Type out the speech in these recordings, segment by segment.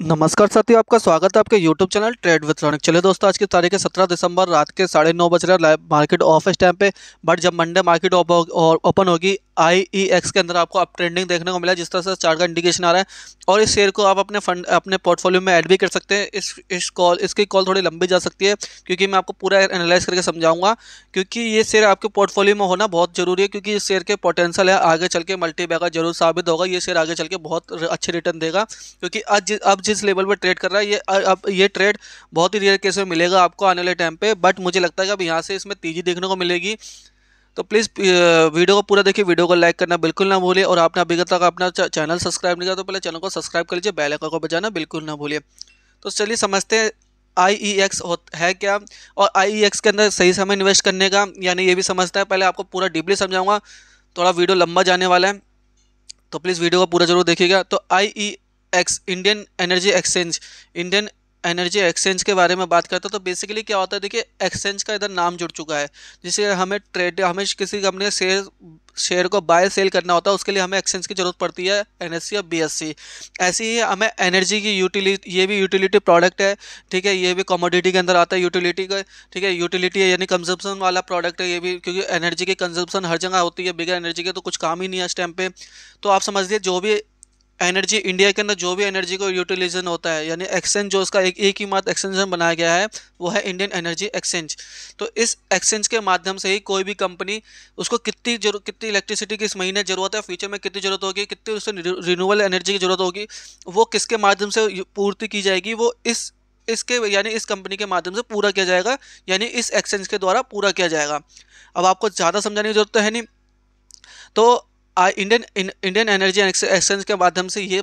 नमस्कार साथियों, आपका स्वागत है आपके YouTube चैनल ट्रेड विथ चले चलिए दोस्तों, आज की तारीख है सत्रह दिसंबर, रात के साढ़े नौ बज रहे मार्केट ऑफ़ इस टाइम पे बट जब मंडे मार्केट ओपन होगी आई ई एक्स के अंदर आपको अप ट्रेंडिंग देखने को मिला, जिस तरह से चार्ट का इंडिकेशन आ रहा है। और इस शेयर को आप अपने फंड अपने पोर्टफोलियो में ऐड भी कर सकते हैं। इस इस कॉल इसकी कॉल थोड़ी लंबी जा सकती है, क्योंकि मैं आपको पूरा एनालाइज करके समझाऊँगा। क्योंकि ये शेयर आपके पोर्टफोलियो में होना बहुत ज़रूरी है, क्योंकि इस शेयर के पोटेंशियल है, आगे चल के मल्टी बैगर ज़रूर साबित होगा। ये शेयर आगे चल के बहुत अच्छे रिटर्न देगा, क्योंकि आज अब जिस लेवल पर ट्रेड कर रहा है, ये अब ये ट्रेड बहुत ही रेयर केस में मिलेगा आपको आने वाले टाइम पर बट मुझे लगता है कि अब यहाँ से इसमें तेज़ी देखने को मिलेगी। तो प्लीज़ वीडियो को पूरा देखिए वीडियो को लाइक करना बिल्कुल ना भूलिए और आपने अभी तक अपना चैनल सब्सक्राइब नहीं किया तो पहले चैनल को सब्सक्राइब कर लीजिए बेल आइकन को बजाना बिल्कुल ना भूलिए। तो चलिए समझते हैं आई ई एक्स है क्या? और आई ई एक्स के अंदर सही समय इन्वेस्ट करने का, यानी ये भी समझता है, पहले आपको पूरा डीपली समझाऊँगा, थोड़ा वीडियो लंबा जाने वाला है। तो प्लीज़ वीडियो को पूरा ज़रूर देखिएगा। तो I E X Indian Energy Exchange Indian Energy Exchange के बारे में बात करते हैं तो बेसिकली क्या होता है, देखिए एक्सचेंज का इधर नाम जुड़ चुका है। जिसे हमें ट्रेड हमें किसी कंपनी का शेयर शेयर को बाय सेल करना होता है, उसके लिए हमें एक्सचेंज की ज़रूरत पड़ती है एन एस और बी एस सी ऐसी ही हमें एनर्जी की यूटिलिटी ये भी यूटिलिटी प्रोडक्ट है, ठीक है, ये भी कमोडिटी के अंदर आता है यूटिलिटी का, ठीक है यूटिलिटी है यानी कंजप्शन वाला प्रोडक्ट है, ये भी, क्योंकि एनर्जी की कंजप्शन हर जगह होती है बिगर एनर्जी के तो कुछ काम ही नहीं है इस टाइम पे। तो आप समझ लीजिए, जो भी एनर्जी, इंडिया के अंदर जो भी एनर्जी को यूटिलाइजेशन होता है, यानी एक्सचेंज जो उसका एक एक ही मात्र एक्सचेंजन बनाया गया है, वो है इंडियन एनर्जी एक्सचेंज। तो इस एक्सचेंज के माध्यम से ही कोई भी कंपनी, उसको कितनी ज़रूर कितनी इलेक्ट्रिसिटी की इस महीने ज़रूरत है, फ्यूचर में कितनी ज़रूरत होगी, कितनी उससे रिन्यूएबल एनर्जी की ज़रूरत होगी, वो किसके माध्यम से पूर्ति की जाएगी, वो इस, इसके, यानी इस कंपनी के माध्यम से पूरा किया जाएगा, यानी इस एक्सचेंज के द्वारा पूरा किया जाएगा। अब आपको ज़्यादा समझाने की ज़रूरत तो है नहीं। तो इंडियन इंडियन एनर्जी एक्सचेंज के माध्यम से ये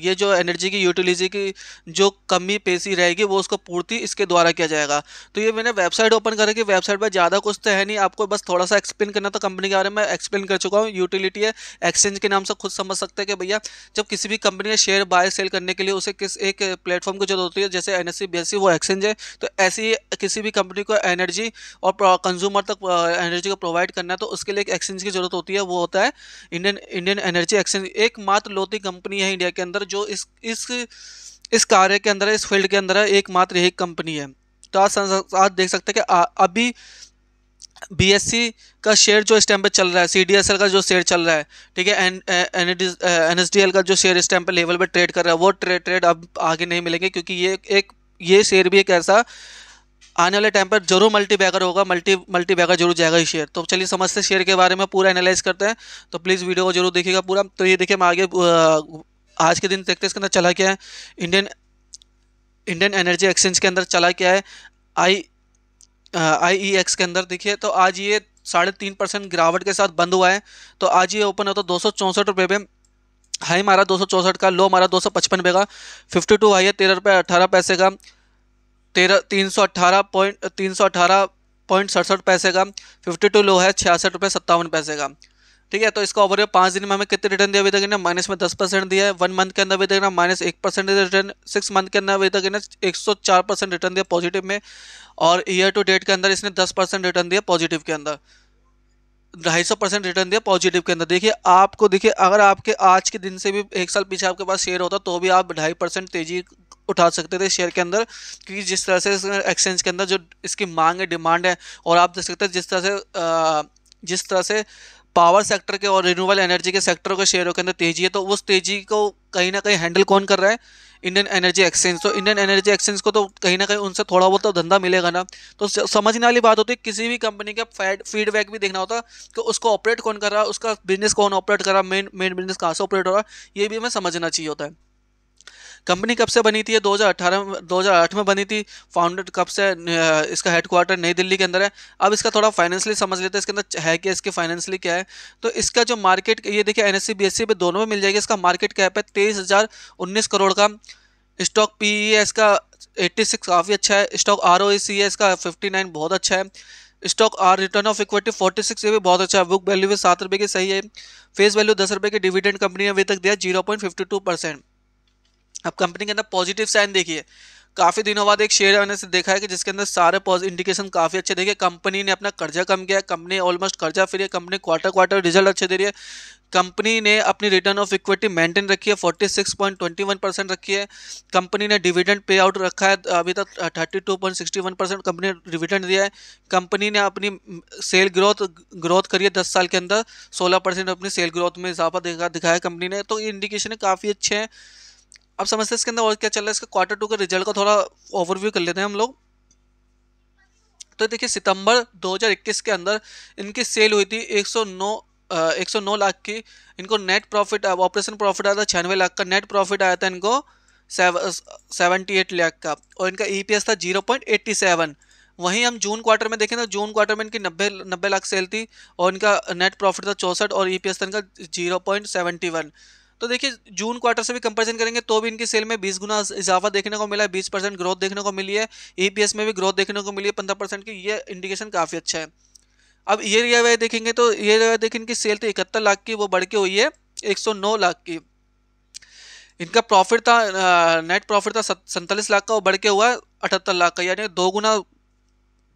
ये जो एनर्जी की यूटिलिटी की जो कमी पेशी रहेगी, वो उसको पूर्ति इसके द्वारा किया जाएगा। तो ये मैंने वेबसाइट ओपन करके वेबसाइट पर ज़्यादा कुछ तो है नहीं। आपको बस थोड़ा सा एक्सप्लेन करना तो कंपनी के बारे में एक्सप्लेन कर चुका हूँ। यूटिलिटी है एक्सचेंज के नाम से खुद समझ सकते हैं कि भैया, जब किसी भी कंपनी का शेयर बाय सेल करने के लिए उसे किस एक प्लेटफॉर्म की ज़रूरत होती है, जैसे एन एस वो एक्सचेंज है तो ऐसी किसी भी कंपनी को एनर्जी और कंज्यूमर तक एनर्जी को प्रोवाइड करना है तो उसके लिए एक एक्सचेंज की ज़रूरत होती है, वो होता है इंडियन इंडियन एनर्जी एक्सचेंज एकमात्र लोती कंपनी है इंडिया के अंदर, जो इस इस इस कार्य के अंदर, इस फ़ील्ड के अंदर एकमात्र यही कंपनी है। तो आज आज देख सकते हैं कि अभी बीएससी का शेयर जो इस टाइम पे चल रहा है सीडीएसएल का जो शेयर चल रहा है, ठीक है एन एस का जो शेयर इस टाइम पे लेवल पे ट्रेड कर रहा है, वो ट्रेड ट्रेड अब आगे नहीं मिलेंगे, क्योंकि ये एक, ये शेयर भी एक ऐसा आने वाले टाइम पर ज़रूर मल्टी बैगर होगा मल्टी मल्टी बैगर ज़रूर जाएगा ही शेयर तो चलिए समझते शेयर के बारे में, पूरा एनालाइज करते हैं। तो प्लीज़ वीडियो को ज़रूर देखिएगा पूरा। तो ये देखिए मैं आगे आज के दिन देखते इसके अंदर चला क्या है। इंडियन इंडियन एनर्जी एक्सचेंज के अंदर चला क्या है। आई आई ई एक्स के अंदर देखिए तो आज ये साढ़े तीन परसेंट गिरावट के साथ बंद हुआ है। तो आज ये ओपन होता है दो सौ चौंसठ रुपये पे। हाई मारा दो सौ चौंसठ का लो मारा दो सौ पचपन रुपये का। फिफ्टी टू हाई है, तेरह रुपये अठारह पैसे का। तेरह, तीन सौ अट्ठारह पॉइंट, तीन सौ अट्ठारह पॉइंट सड़सठ पैसे का फिफ्टी टू लो है, छियासठ रुपये सत्तावन पैसे का। ठीक है तो इसका ओवर पाँच दिन में हमें कितने रिटर्न दिया अभी तक इन्हें? माइनस में दस परसेंट दिया है वन मंथ के अंदर अभी तक माइनस एक परसेंट रिटर्न सिक्स मंथ के अंदर अभी तक इन्हें एक सौ चार परसेंट रिटर्न दिया पॉजिटिव में, और ईयर टू डेट के अंदर इसने दस परसेंट रिटर्न दिया पॉजिटिव के अंदर। ढाई सौ परसेंट रिटर्न दिया पॉजिटिव के अंदर। देखिए, आपको, देखिए, अगर आपके आज के दिन से भी एक साल पीछे आपके पास शेयर होता तो भी आप ढाई परसेंट तेज़ी उठा सकते थे शेयर के अंदर, क्योंकि जिस तरह से एक्सचेंज के अंदर जो इसकी मांग है डिमांड है, और आप देख सकते हैं जिस तरह से जिस तरह से पावर सेक्टर के और रिन्यूएबल एनर्जी के सेक्टर के शेयरों के अंदर तेज़ी है तो उस तेज़ी को कहीं ना कहीं हैंडल कौन कर रहा है? इंडियन एनर्जी एक्सचेंज तो इंडियन एनर्जी एक्सचेंज को तो कहीं ना कहीं उनसे थोड़ा बहुत तो धंधा मिलेगा ना। तो समझने वाली बात होती है किसी भी कंपनी का फैड फीडबैक भी देखना होता कि उसको ऑपरेट कौन कर रहा है, उसका बिज़नेस कौन ऑपरेट कर रहा है मेन मेन बिज़नेस कहाँ से ऑपरेट हो रहा है, ये भी हमें समझना चाहिए होता है। कंपनी कब से बनी थी? ये 2018 2008 में बनी थी। फाउंडेड कब से इसका हेडक्वार्टर नई दिल्ली के अंदर है। अब इसका थोड़ा फाइनेंशियली समझ लेते हैं, इसके अंदर है क्या, इसके फाइनेंशियली क्या है। तो इसका जो मार्केट ये देखिए एन एस सी पे दोनों में मिल जाएगी। इसका मार्केट कैप है तेईस हज़ार उन्नीस करोड़ का। स्टॉक पी ई है, इसका एट्टी सिक्स काफ़ी अच्छा है। स्टॉक आर ओ सी है, इसका फिफ्टी नाइन बहुत अच्छा है। Stock R return of equity forty six ये भी बहुत अच्छा है। बुक वैल्यू भी सात रुपये की सही है। फेस वैल्यू दस रुपये की डिविडेंड कंपनी ने अभी तक दिया zero point fifty two percent अब कंपनी के अंदर पॉजिटिव साइन देखिए। काफ़ी दिनों बाद एक शेयर आने से देखा है कि जिसके अंदर सारे इंडिकेशन काफ़ी अच्छे देखिए कंपनी ने अपना कर्जा कम किया कंपनी ऑलमोस्ट कर्जा free company quarter quarter result अच्छे दे रही है। कंपनी ने अपनी रिटर्न ऑफ़ इक्विटी मेंटेन रखी है 46.21 परसेंट रखी है। कंपनी ने डिविडेंड पे आउट रखा है, अभी तक 32.61 परसेंट कंपनी ने डिविडेंड दिया है। कंपनी ने अपनी सेल ग्रोथ ग्रोथ करी है दस साल के अंदर। 16 परसेंट अपनी सेल ग्रोथ में इजाफा दिखा दिखाया कंपनी ने। तो ये इंडिकेशन काफ़ी अच्छे हैं। अब समझते हैं इसके अंदर और क्या चल रहा है? इसका क्वार्टर टू का रिज़ल्ट का थोड़ा ओवरव्यू कर लेते हैं हम लोग। तो देखिए, सितंबर 2021 के अंदर इनकी सेल हुई थी 109 एक सौ नौ लाख की। इनको नेट प्रॉफिट ऑपरेशन प्रॉफिट आया था छियानवे लाख का। नेट प्रॉफिट आया था इनको सेवेंटी एट लाख का और इनका ई e था ज़ीरो पॉइंट एट्टी सेवन वहीं हम जून क्वार्टर में देखें तो जून क्वार्टर में इनकी नब्बे नब्बे लाख सेल थी और इनका नेट प्रॉफिट था चौंसठ और ई e था इनका ज़ीरो पॉइंट सेवेंटी वन तो देखिए, जून क्वार्टर से भी कंपेरिजन करेंगे तो भी इनकी सेल में 20 गुना इजाफा देखने को मिला है 20 परसेंट ग्रोथ देखने को मिली है। ईपीएस में भी ग्रोथ देखने को मिली है 15 परसेंट की। ये इंडिकेशन काफ़ी अच्छा है। अब ये रिया वाई देखेंगे तो ये रिया देखें, इनकी सेल थी इकहत्तर लाख की, वो बढ़ के हुई है 109 लाख की। इनका प्रॉफिट था नेट प्रॉफिट था सैंतालीस लाख का, वो बढ़ के हुआ है अठहत्तर लाख का, यानी दो गुना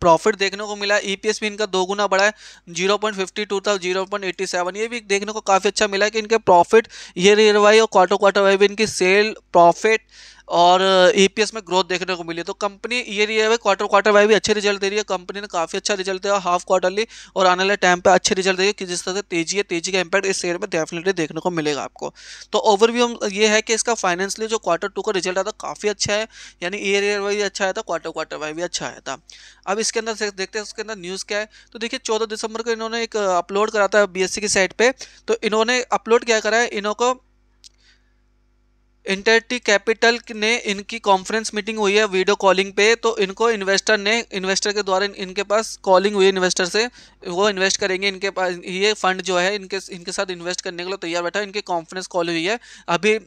प्रॉफिट देखने को मिला ईपीएस भी इनका दो गुना बढ़ा है, ज़ीरो पॉइंट फिफ्टी टू था, ज़ीरो पॉइंट एट्टी सेवन, ये भी देखने को काफ़ी अच्छा मिला है कि इनके प्रॉफिट ये वाई और क्वार्टर क्वार्टर वाई भी इनकी सेल प्रॉफिट और ईपीएस e में ग्रोथ देखने को मिली तो कंपनी ये रही है क्वार्टर क्वार्टर वाई भी अच्छे रिज़ल्ट दे रही है। कंपनी ने काफ़ी अच्छा रिज़ल्ट दिया हाफ़ क्वार्टरली और आने वाले टाइम पे अच्छे रिज़ल्ट देगी कि जिस तरह से तेज़ी है, तेज़ी का इंपैक्ट इस शेयर में डेफिनेटली देखने को मिलेगा आपको। तो ओवरव्यू ये है कि इसका फाइनेंशियली जो क्वार्टर टू का रिज़ल्ट था, काफ़ी अच्छा है, यानी ईयर ईयर वाई अच्छा आया था क्वार्टर क्वार्टर वाई भी अच्छा आया था। अब इसके अंदर देखते हैं उसके अंदर न्यूज़ क्या है। तो देखिए, चौदह दिसंबर को इन्होंने एक अपलोड करा था बी की साइट पर तो इन्होंने अपलोड क्या करा है? इन्हों को इंटरटी कैपिटल ने इनकी कॉन्फ्रेंस मीटिंग हुई है वीडियो कॉलिंग पे तो इनको इन्वेस्टर ने इन्वेस्टर के द्वारा इनके पास कॉलिंग हुई है इन्वेस्टर से। वो इन्वेस्ट करेंगे इनके पास, ये फंड जो है, इनके इनके साथ इन्वेस्ट करने के लिए तैयार बैठा इनकी कॉन्फ्रेंस कॉल हुई है। अभी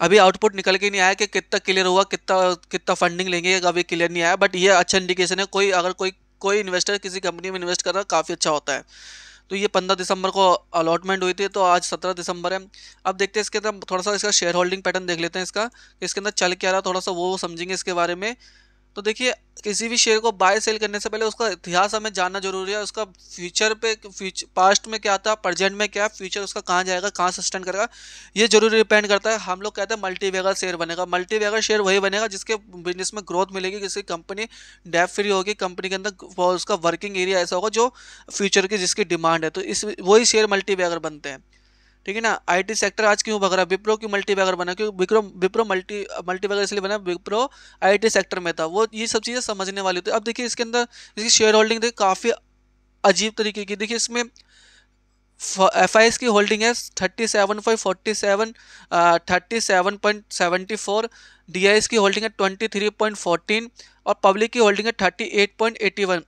अभी आउटपुट निकल के नहीं आया कि कितना क्लियर हुआ, कितना कितना फंडिंग लेंगे, अभी क्लियर नहीं आया बट ये अच्छा इंडिकेशन है, कोई, अगर कोई कोई इन्वेस्टर किसी कंपनी में इन्वेस्ट कर रहा काफ़ी अच्छा होता है। तो ये पंद्रह दिसंबर को अलॉटमेंट हुई थी तो आज सत्रह दिसंबर है। अब देखते हैं इसके अंदर थोड़ा सा इसका शेयर होल्डिंग पैटर्न देख लेते हैं इसका इसके अंदर चल क्या रहा, थोड़ा सा वो समझेंगे इसके बारे में। तो देखिए, किसी भी शेयर को बाय सेल करने से पहले उसका इतिहास हमें जानना ज़रूरी है, उसका फ्यूचर पे फ्यूचर पास्ट में क्या था प्रेजेंट में क्या फ्यूचर उसका कहाँ जाएगा, कहाँ सस्टेंड करेगा, ये ज़रूरी डिपेंड करता है। हम लोग कहते हैं मल्टी वेगर शेयर बनेगा। मल्टी वेगर शेयर वही बनेगा जिसके बिज़नेस में ग्रोथ मिलेगी किसी कंपनी डेप फ्री होगी कंपनी के अंदर उसका वर्किंग एरिया ऐसा होगा जो फ्यूचर की जिसकी डिमांड है। तो इस, वही शेयर मल्टी वेगर बनते हैं। ठीक है ना? आईटी सेक्टर आज क्यों भग रहा है? विप्रो क्यों मल्टी बैगर बना? क्योंकि Wipro Wipro multi multibagger इसलिए बना? विप्रो आईटी सेक्टर में था। वो ये सब चीज़ें समझने वाली होती है। अब देखिए इसके अंदर, इसकी शेयर होल्डिंग देखिए काफ़ी अजीब तरीके की। देखिए इसमें एफ़ आई एस की होल्डिंग है thirty seven point forty seven thirty seven point seventy four D I S की होल्डिंग है ट्वेंटी थ्री पॉइंट फोर्टीन और पब्लिक की होल्डिंग है thirty eight point eighty one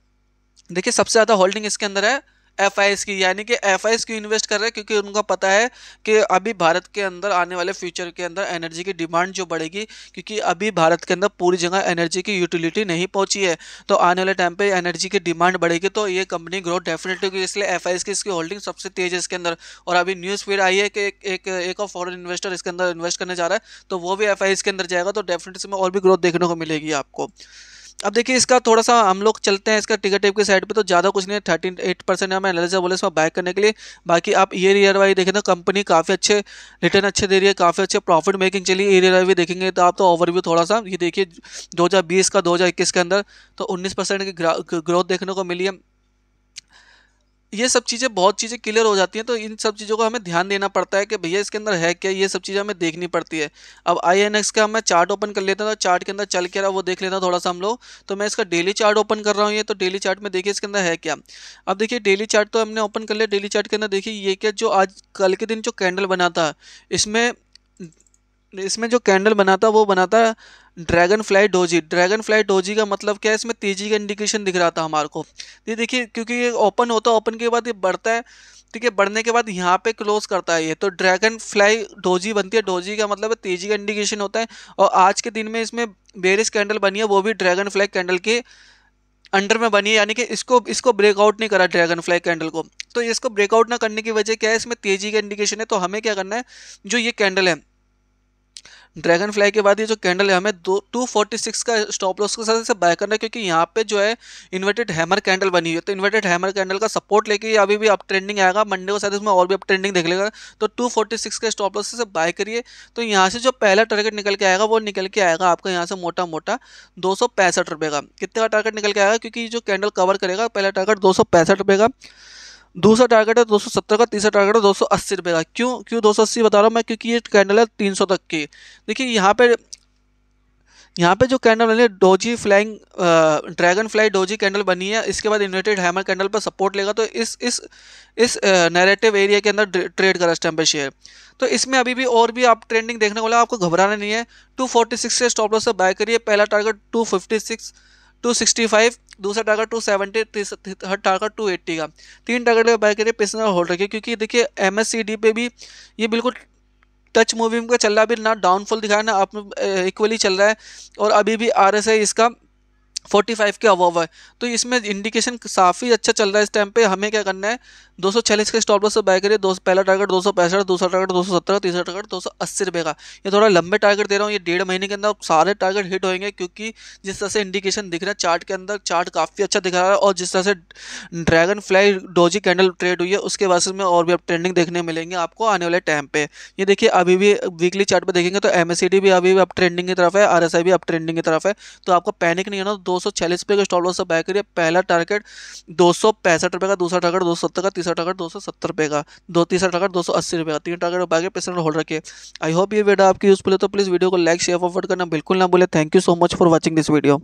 देखिए सबसे ज़्यादा होल्डिंग इसके अंदर है एफआईएस की यानी कि एफ़ क्यों इन्वेस्ट कर रहे हैं? क्योंकि उनको पता है कि अभी भारत के अंदर आने वाले फ्यूचर के अंदर एनर्जी की डिमांड जो बढ़ेगी क्योंकि अभी भारत के अंदर पूरी जगह एनर्जी की यूटिलिटी नहीं पहुँची है। तो आने वाले टाइम पे एनर्जी की डिमांड बढ़ेगी तो ये कंपनी ग्रोथ डेफिनेटली होगी। इसलिए एफ़ की इसकी होल्डिंग सबसे तेज है इसके अंदर। और अभी न्यूज़ फ़ीड आई है कि एक एक, एक और फॉरन इन्वेस्टर इसके अंदर इन्वेस्ट करने जा रहा है तो वो भी एफ़ के अंदर जाएगा तो डेफिनेटली इसमें और भी ग्रोथ देखने को मिलेगी आपको। अब देखिए, इसका थोड़ा सा हम लोग चलते हैं इसका टिकट टेप के साइड पे तो ज़्यादा कुछ नहीं है। थर्टी एट परसेंट हमें एनालिसिस बोले इसमें बाय करने के लिए। बाकी आप ईयर ईयर वाई देखें तो कंपनी काफ़ी अच्छे रिटर्न अच्छे दे रही है, काफ़ी अच्छे प्रॉफिट मेकिंग चली ईयर ईयर वाई देखेंगे तो आप तो ओवरव्यू थोड़ा सा ये देखिए, दो हज़ार बीस का, दो हज़ार इक्कीस के अंदर तो उन्नीस की ग्रोथ देखने को मिली है। ये सब चीज़ें बहुत चीज़ें क्लियर हो जाती हैं तो इन सब चीज़ों को हमें ध्यान देना पड़ता है कि भैया इसके अंदर है क्या? ये सब चीज़ें हमें देखनी पड़ती है। अब आई एन एक्स का मैं चार्ट ओपन कर लेता तो चार्ट के अंदर चल के रहा, वो देख लेता थोड़ा सा हम लोग। तो मैं इसका डेली चार्ट ओपन कर रहा हूँ ये तो डेली चार्ट में देखिए इसके अंदर है क्या? अब देखिए डेली चार्ट तो हमने ओपन कर लिया डेली चार्ट के अंदर देखिए ये क्या, जो आज, कल के दिन जो कैंडल बना था, इसमें इसमें जो कैंडल बनाता, वो बनाता dragonfly doji dragonfly doji का मतलब क्या है? इसमें तेज़ी का इंडिकेशन दिख रहा था हमारे को। ये देखिए, क्योंकि ये ओपन होता है ओपन के बाद ये बढ़ता है, ठीक है? बढ़ने के बाद यहाँ पे क्लोज करता है ये। तो ड्रैगन फ्लाई डोजी बनती है। डोजी का मतलब है तेज़ी का इंडिकेशन होता है। और आज के दिन में इसमें बेरिस कैंडल बनी है, वो भी ड्रैगन फ्लाई कैंडल के अंडर में बनी है। यानी कि इसको इसको ब्रेकआउट नहीं करा ड्रैगन फ्लाई कैंडल को। तो इसको ब्रेकआउट ना करने की वजह क्या है? इसमें तेज़ी का इंडिकेशन है। तो हमें क्या करना है? जो ये कैंडल है ड्रैगन फ्लाई के बाद ये जो कैंडल है, हमें दो टू फोर्टी सिक्स का स्टॉप लॉस के साथ इसे बाय करना है, क्योंकि यहाँ पे जो है इन्वर्टेड हैमर कैंडल बनी हुई है। तो इन्वर्टेड हैमर कैंडल का सपोर्ट लेके अभी भी अप ट्रेंडिंग आएगा मंडे को शायद इसमें और भी अप ट्रेंडिंग देख लेगा। तो टू फोर्टी सिक्स का स्टॉप लॉस से बाय करिए। तो यहाँ से जो पहला टारगेट निकल के आएगा, वो निकल के आएगा आपका यहाँ से मोटा मोटा दो सौ पैंसठ रुपये का। कितने का टारगेट निकल के आएगा? क्योंकि जो कैंडल कवर करेगा, पहला टारगेट दो सौ पैंसठ रुपये का। दूसरा टारगेट है 270 का, तीसरा टारगेट है 280 रुपए का। क्यों क्यों 280 बता रहा हूँ मैं? क्योंकि ये कैंडल है 300 तक की। देखिए, यहाँ पे यहाँ पे जो कैंडल बनी है doji flying dragonfly doji candle बनी है। इसके बाद इन्वर्टेड हैमर कैंडल पर सपोर्ट लेगा। तो इस इस इस नैरेटिव एरिया के अंदर ट्रेड करा स्टैम पे शेयर तो इसमें अभी भी और भी आप ट्रेंडिंग देखने को आपको घबराना नहीं है। 246 से स्टॉप लॉस से बाय करिए। पहला टारगेट 256 265 दूसरा target two seventy third target two eighty का। तीन टारगेट बाय करिए पेशेंट होल्ड रखिए, क्योंकि देखिए एम एस सी डी पे भी ये बिल्कुल टच मूवी का चल रहा है। अभी ना डाउनफॉल दिखाया ना आप इक्वली चल रहा है। और अभी भी आर एस आई इसका फोर्टी फाइव के अवॉव है। तो इसमें इंडिकेशन काफ़ी अच्छा चल रहा है इस टाइम पे। हमें क्या करना है? दो सौ चालीस के स्टॉप लॉस से बाय करिए। दो, पहला टारगेट दो सौ पैंसठ, दूसरा टारगेट दो सौ तीसरा टारगेट दो सौ अस्सी रुपये का। ये थोड़ा लंबे टारगेट दे रहा हूँ। ये डेढ़ महीने के अंदर सारे टारगेट हिट होंगे क्योंकि जिस तरह से इंडिकेशन दिख रहा है चार्ट के अंदर चार्ट काफ़ी अच्छा दिख रहा है और जिस तरह से dragonfly doji candle trade हुई है, उसके बाद में और भी अब ट्रेंडिंग देखने मिलेंगे आपको आने वाले टाइम पे। ये देखिए, अभी भी वीकली चार्ट पे देखेंगे तो एमएससीडी भी अभी भी अब ट्रेंडिंग की तरफ़ है आरएसआई भी अब ट्रेंडिंग की तरफ़ है। तो आपको पैनिक नहीं होना, दो सौ पे का स्टॉप लॉस बाय करिए। पहला टारगेट दो सौ का, दूसरा टारगेट दो सौ सत्तर का, तीसरा टारगेट दो सौ का, दो, तीसरा टारगेट दो सौ का। तीन टारगेट बाय पेसेंट होल्ड रखिए। आई होप ये वीडियो आपकी यूजफुल है तो प्लीज़ वीडियो को लाइक शेयर फॉरवर्ड करना बिल्कुल ना बोले thank you so much for watching this video